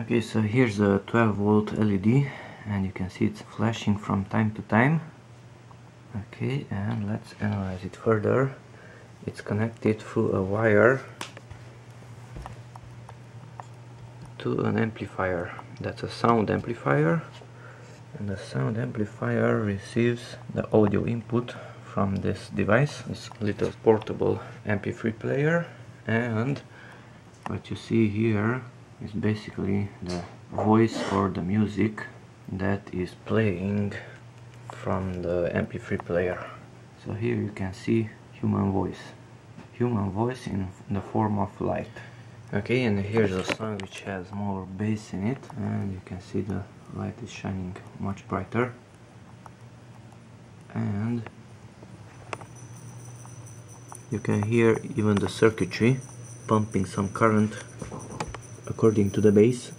Okay, so here's a 12 volt LED and you can see it's flashing from time to time. Okay, and let's analyze it further. It's connected through a wire to an amplifier. That's a sound amplifier and the sound amplifier receives the audio input from this device, this little portable MP3 player and what you see here is basically the voice or the music that is playing from the MP3 player. So here you can see human voice. Human voice in the form of light. Okay, and here's a song which has more bass in it and you can see the light is shining much brighter. And you can hear even the circuitry pumping some current according to the bass